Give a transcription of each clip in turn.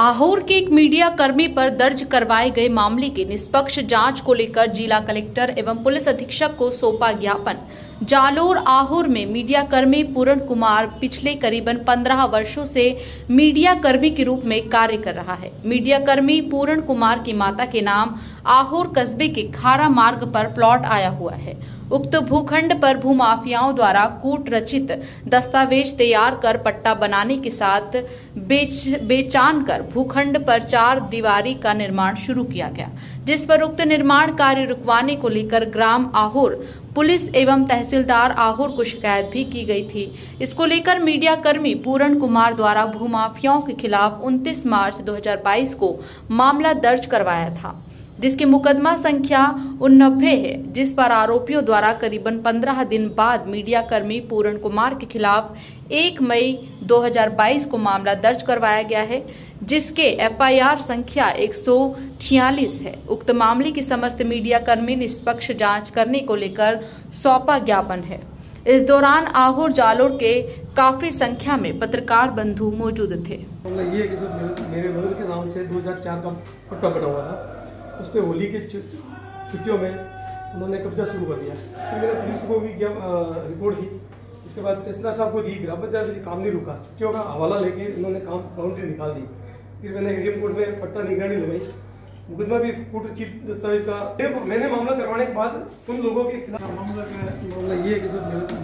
आहोर के एक मीडिया कर्मी पर दर्ज करवाए गए मामले की निष्पक्ष जाँच को लेकर जिला कलेक्टर एवं पुलिस अधीक्षक को सौंपा ज्ञापन। जालोर, आहोर में मीडिया कर्मी पूरण कुमार पिछले करीबन 15 वर्षों से मीडिया कर्मी के रूप में कार्य कर रहा है। मीडिया कर्मी पूरण कुमार की माता के नाम आहोर कस्बे के खारा मार्ग पर प्लॉट आया हुआ है। उक्त भूखंड पर भूमाफियाओं द्वारा कूट रचित दस्तावेज़ तैयार कर पट्टा बनाने के साथ बेच, बेचान कर भूखंड पर चार दीवारी का निर्माण शुरू किया गया, जिस पर उक्त निर्माण कार्य रुकवाने को लेकर ग्राम आहोर, पुलिस एवं तहसीलदार आहोर को शिकायत भी की गई थी। इसको लेकर मीडिया कर्मी पूरण कुमार द्वारा भूमाफियाओं के खिलाफ 29 मार्च 2022 को मामला दर्ज करवाया था। जिसकी मुकदमा संख्या उनबे है, जिस पर आरोपियों द्वारा करीबन 15 दिन बाद मीडिया कर्मी पूरण कुमार के खिलाफ 1 मई 2022 को मामला दर्ज करवाया गया है, जिसके एफआईआर संख्या एक सौ छियालीस है। उक्त मामले की समस्त मीडिया कर्मी निष्पक्ष जाँच करने को लेकर सौंपा ज्ञापन है। इस दौरान आहोर जालोर के काफ़ी संख्या में पत्रकार बंधु मौजूद थे। ये मेरे के नाम से 2004 का पट्टा हुआ था। उस पर होली की छुट्टियों में उन्होंने कब्जा शुरू कर दिया। फिर मैंने पुलिस को भी रिपोर्ट दी। इसके बाद तहसीलदार साहब को दी ग्राम पंचायत काम नहीं रुका। छुट्टियों का हवाला लेके इन्होंने काम बाउंड्री निकाल दी। फिर मैंने एडीएम कोर्ट में पट्टा निगरानी लगाई। मुकदमा भी कूट चीफ दस्तावेज़ का। मैंने मामला करवाने के बाद उन लोगों के खिलाफ मामला मामला ये है कि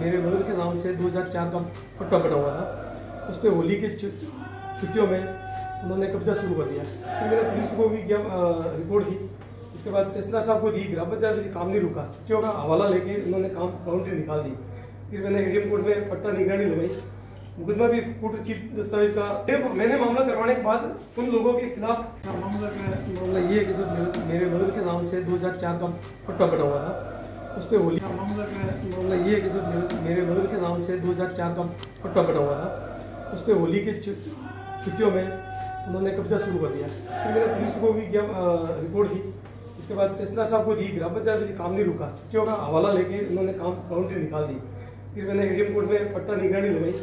मेरे मदर के नाम से 2004 का पट्टा बना हुआ था। उस पर होली की छुट्टियों में उन्होंने कब्जा शुरू कर दिया। फिर मैंने पुलिस को भी रिपोर्ट दी। इसके बाद तहसीलदार साहब को दी, ग्राम पंचायत काम नहीं रुका। छुट्टियों का हवाला लेके उन्होंने काम, बाउंड्री निकाल दी। फिर मैंने एडीएम कोर्ट में पट्टा निगरानी लगाई। मुकदमा भी कूट चीफ दस्तावेज़ का। मैंने मामला करवाने के बाद उन लोगों के खिलाफ मामला मामला ये है कि सर मेरे मदर के नाम से 2004 का पट्टा बना हुआ था, उस पर होली। मामला मामला ये है कि सर मेरे मदर के नाम से 2004 का पट्टा बना हुआ था, उस पर होली के छुट्टियों में उन्होंने कब्जा शुरू कर दिया। फिर मैंने पुलिस को भी रिपोर्ट दी। इसके बाद तहसीलदार साहब को दी, ग्राम पंचायत काम नहीं रुका। क्यों का हवाला लेके उन्होंने काम, बाउंड्री निकाल दी। फिर मैंने एडीएम कोर्ट में पट्टा निगरानी लगाई।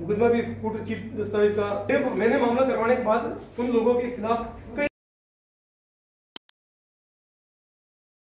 मुकदमा भी कूट चीफ दस्तावेज़ का। मैंने मामला करवाने के बाद उन लोगों के खिलाफ